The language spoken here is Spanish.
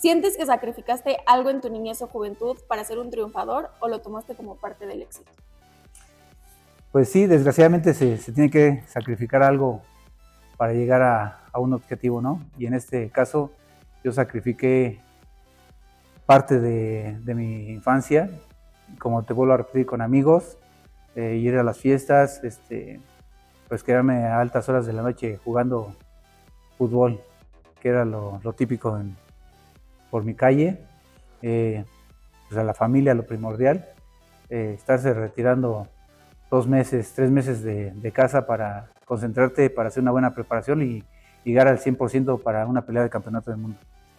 ¿Sientes que sacrificaste algo en tu niñez o juventud para ser un triunfador o lo tomaste como parte del éxito? Pues sí, desgraciadamente se, tiene que sacrificar algo para llegar a, un objetivo, ¿no? Y en este caso yo sacrifiqué parte de, mi infancia, como te vuelvo a repetir, con amigos, eh, ir a las fiestas, este, pues quedarme a altas horas de la noche jugando fútbol, que era lo, típico por mi calle, eh, pues a la familia lo primordial, eh, estarse retirando dos meses, tres meses de, casa para concentrarte, para hacer una buena preparación y llegar al 100% para una pelea de campeonato del mundo.